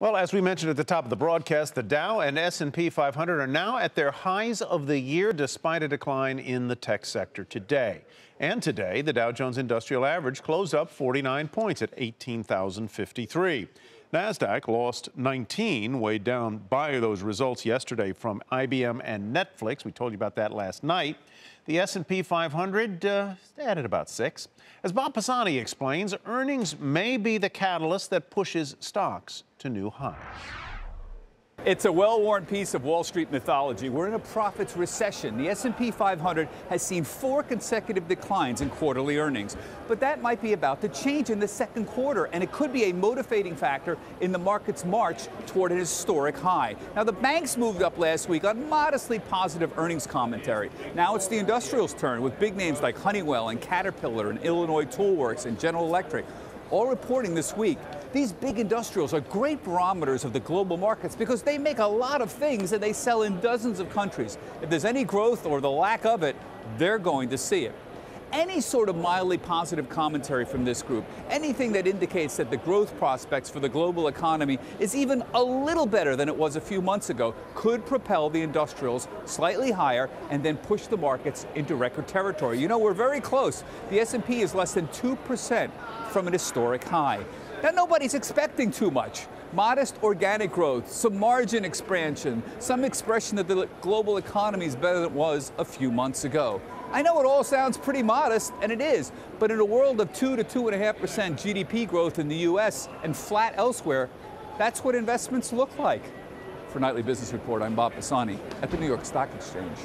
Well, as we mentioned at the top of the broadcast, the Dow and S&P 500 are now at their highs of the year despite a decline in the tech sector today. And today, the Dow Jones Industrial Average closed up 49 points at 18,053. Nasdaq lost 19, weighed down by those results yesterday from IBM and Netflix. We told you about that last night. The S&P 500 uh, added about six. As Bob Pisani explains, earnings may be the catalyst that pushes stocks to new highs. It's a well-worn piece of Wall Street mythology. We're in a profits recession. The S&P 500 has seen four consecutive declines in quarterly earnings. But that might be about to change in the second quarter, and it could be a motivating factor in the market's march toward an historic high. Now, the banks moved up last week on modestly positive earnings commentary. Now it's the industrials' turn with big names like Honeywell and Caterpillar and Illinois Toolworks and General Electric all reporting this week. These big industrials are great barometers of the global markets because they make a lot of things and they sell in dozens of countries. If there's any growth or the lack of it, they're going to see it any sort of mildly positive commentary from this group, anything that indicates that the growth prospects for the global economy is even a little better than it was a few months ago, could propel the industrials slightly higher and then push the markets into record territory. You know, we're very close. The S&P is less than 2% from an historic high. Now, nobody's expecting too much. Modest organic growth, some margin expansion, some expression that the global economy is better than it was a few months ago. I know it all sounds pretty modest, and it is, but in a world of 2 to 2.5% GDP growth in the U.S. and flat elsewhere, that's what investments look like. For Nightly Business Report, I'm Bob Pisani at the New York Stock Exchange.